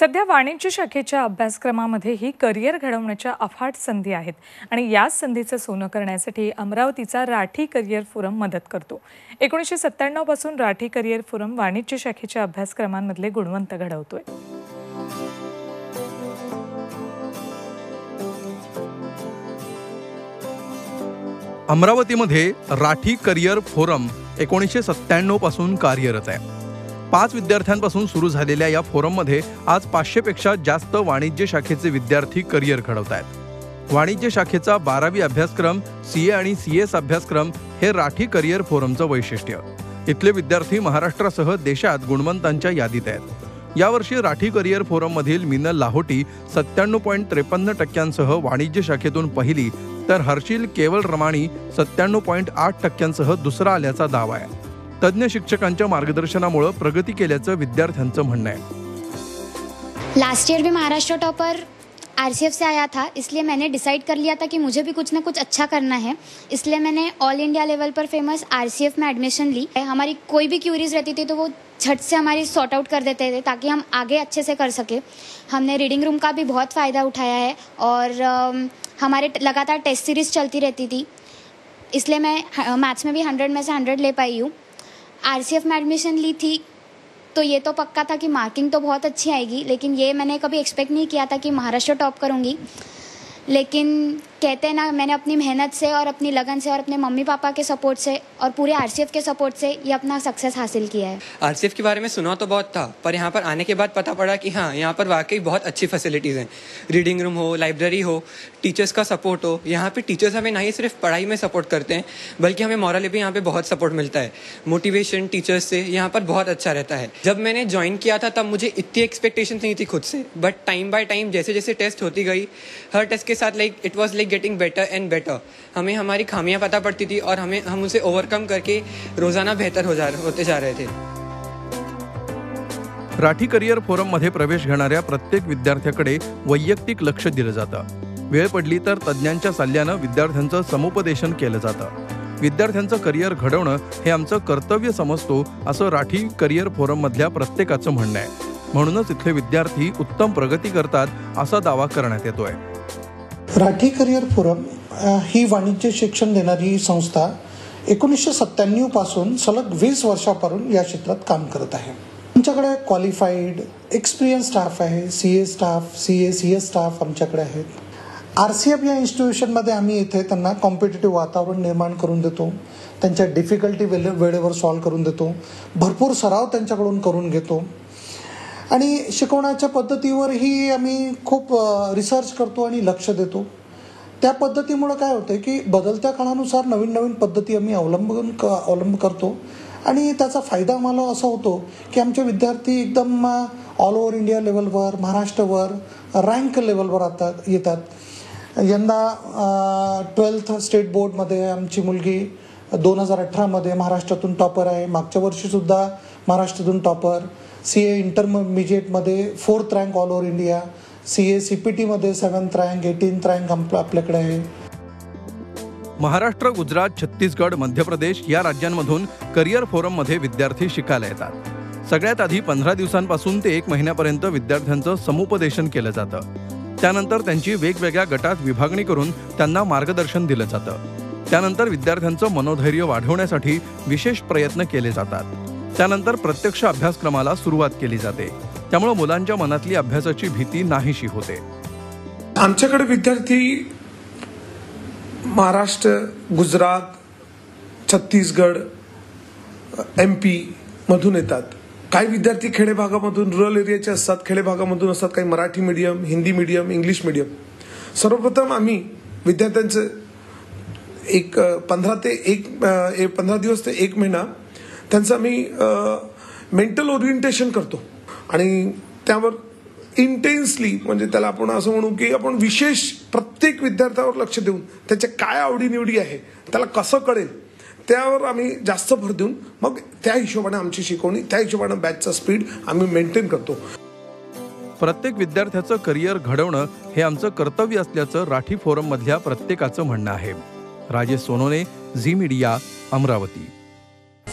सध्या वाणिज्य शाखेच्या अभ्यासक्रमामध्येही करिअर घडवण्याच्या अफाट संधी आहेत आणि याच संधीचं सोनं करण्यासाठी अमरावतीचा राठी करिअर फोरम मदत करतो. एकोणीसशे सत्त्याण्णवपासून राठी करिअर फोरम वाणिज्य शाखेच्या अभ्यासक्रमांमधले गुणवंत घडवतोय. अमरावतीमध्ये राठी करिअर फोरम एकोणीसशे सत्त्याण्णवपासून कार्यरत आहे. पाच विद्यार्थ्यांपासून सुरू झालेल्या या फोरममध्ये आज पाचशेपेक्षा जास्त वाणिज्य शाखेचे विद्यार्थी करिअर घडवत आहेत. वाणिज्य शाखेचा बारावी अभ्यासक्रम सी ए आणि सी एस अभ्यासक्रम हे राठी करिअर फोरमचं वैशिष्ट्य. इथले विद्यार्थी महाराष्ट्रासह देशात गुणवंतांच्या यादीत आहेत. यावर्षी राठी करिअर फोरममधील मिनल लाहोटी सत्त्याण्णव पॉईंट त्रेपन्न टक्क्यांसह वाणिज्य शाखेतून पहिली तर हर्षिल केवल रमाणी सत्त्याण्णव पॉईंट आठ टक्क्यांसह दुसरा आल्याचा दावा आहे. तज्ज्ञ शिक्षकांच्या मार्गदर्शनामुळे प्रगती केल्याचं विद्यार्थ्यांचं म्हणणं आहे. लास्ट ईयर भी महाराष्ट्र टॉपर आरसीएफ से आया था, इसलिए मैंने डिसाइड कर लिया था कि मुझे भी कुछ ना कुछ अच्छा करना है। इसलिए मैंने ऑल इंडिया लेवल पर फ़ेमस आरसीएफ में एडमिशन ली। हमारी कोई भी क्यूरीज रहती थी तो वो झट से हमारी सॉर्ट आउट कर देते थे, ताकि हम आगे अच्छे से कर सके। हमने रीडिंग रूम का भी बहुत फ़ायदा उठाया है, और हमारे लगातार टेस्ट सीरीज़ चलती रहती थी। इसलिए मैं मैथ्स में भी हंड्रेड में से हंड्रेड ले पाई हूँ। आर में एडमिशन ली थी तो ये तो पक्का था कि मार्किंग तो बहुत अच्छी आएगी लेकिन ये मैंने कभी एक्सपेक्ट नहीं किया था कि महाराष्ट्र टॉप करूँगी। लेकिन कहते हैं ना, मैंने अपनी मेहनत से और अपनी लगन से और अपने मम्मी पापा के सपोर्ट से और पूरे आरसीएफ के सपोर्ट से ये अपना सक्सेस हासिल किया है। आरसीएफ के बारे में सुना तो बहुत था, पर यहाँ पर आने के बाद पता पड़ा कि हाँ यहाँ पर वाकई बहुत अच्छी फैसिलिटीज़ हैं। रीडिंग रूम हो लाइब्रेरी हो टीचर्स का सपोर्ट हो। यहाँ पर टीचर्स हमें ना ही सिर्फ़ पढ़ाई में सपोर्ट करते हैं, बल्कि हमें मॉरली भी यहाँ पे बहुत सपोर्ट मिलता है। मोटिवेशन टीचर्स से यहाँ पर बहुत अच्छा रहता है। जब मैंने ज्वाइन किया था, तब मुझे इतनी एक्सपेक्टेशन नहीं थी खुद से बट टाइम बाय टाइम जैसे जैसे टेस्ट होती गई, हर टेस्ट के साथ like it was like getting better and better हमें हमारी खामियां पता पड़ती थी और हमें हम उसे ओवरकम करके रोज़ाना बेहतर हो जा होते जा रहे थे। राठी करिअर फोरममध्ये प्रवेश घेणाऱ्या प्रत्येक विद्यार्थ्याकडे वैयक्तिक लक्ष दिलं जातं. वेळ पडली तर तज्ज्ञांच्या सल्ल्यानं विद्यार्थ्यांचं समुपदेशन केलं जातं. विद्यार्थ्यांचं करिअर घडवणं हे आमचं कर्तव्य समजतो असं राठी करिअर फोरममधल्या प्रत्येकाचं म्हणणं आहे. म्हणूनच इथले विद्यार्थी उत्तम प्रगती करतात असा दावा करण्यात येतोय. राठी करिअर फोरम ही वाणिज्य शिक्षण देणारी संस्था एकोणीसशे सत्त्याण्णवपासून सलग वीस वर्षापासून या क्षेत्रात काम करत आहे. आमच्याकडे क्वालिफाईड एक्सपिरियन्स स्टाफ आहे C A staff C A C S staff आमच्याकडे आहेत. आर सी एफ या इन्स्टिट्यूशनमध्ये आम्ही इथे त्यांना कॉम्पिटेटिव्ह वातावरण निर्माण करून देतो. त्यांच्या डिफिकल्टी वेळे वेळेवर सॉल्व्ह करून देतो. भरपूर सराव त्यांच्याकडून करून घेतो. आणि शिकवण्याच्या पद्धतीवरही आम्ही खूप रिसर्च करतो आणि लक्ष देतो. त्या पद्धतीमुळं काय होतं की बदलत्या काळानुसार नवीन नवीन पद्धती आम्ही अवलंबून क अवलंब करतो. आणि त्याचा फायदा आम्हाला असा होतो की आमचे विद्यार्थी एकदम ऑल ओव्हर इंडिया लेवलवर महाराष्ट्रवर रँक लेवलवर आता येतात. यंदा ट्वेल्थ स्टेट बोर्डमध्ये आमची मुलगी दोन हजार अठरामध्ये महाराष्ट्रातून टॉपर आहे. मागच्या वर्षीसुद्धा महाराष्ट्रातून topper C A इंटरमिजिएटमध्ये fourth rank all over India C A C P टीमध्ये सेवन्थ रँक एटीन्थ रँक आपल्याकडे आहे. महाराष्ट्र गुजरात छत्तीसगड मध्य प्रदेश या राज्यांमधून करिअर फोरममध्ये विद्यार्थी शिकायला येतात. सगळ्यात आधी पंधरा दिवसांपासून ते एक महिन्यापर्यंत विद्यार्थ्यांचं समुपदेशन केलं जातं. त्यानंतर त्यांची वेगवेगळ्या गटात विभागणी करून त्यांना मार्गदर्शन दिलं जातं. त्यानंतर विद्यार्थ्यांचं मनोधैर्य वाढवण्यासाठी विशेष प्रयत्न केले जातात. त्यानंतर प्रत्यक्ष अभ्यासक्रमाला सुरुवात केली जाते. त्यामुळे मुलांच्या मनातली अभ्यासाची भीती नाहीशी होते. आमच्याकडे विद्यार्थी महाराष्ट्र गुजरात छत्तीसगड एम पी मधून येतात. काही विद्यार्थी खेडे भागामधून रुरल एरियाचे असतात खेडे भागामधून असतात काही Marathi medium Hindi medium English medium सर्वप्रथम आम्ही विद्यार्थ्यांचं एक पंधरा ते एक एक- पंधरा दिवस ते एक महिना त्यांचं आम्ही मेंटल ओरिएंटेशन करतो. आणि त्यावर इंटेन्सली म्हणजे त्याला आपण असं म्हणू की आपण विशेष प्रत्येक विद्यार्थ्यावर लक्ष देऊन त्याच्या काय आवडीनिवडी आहे त्याला कसं कळेल त्यावर आम्ही जास्त भर देऊन मग त्या हिशोबाने आमची शिकवणी त्या हिशोबाने बॅचचा स्पीड आम्ही मेंटेन करतो. प्रत्येक विद्यार्थ्याचं करिअर घडवणं हे आमचं कर्तव्य असल्याचं राठी फोरममधल्या प्रत्येकाचं म्हणणं आहे. Rajesh Sonone Zee media Amravati.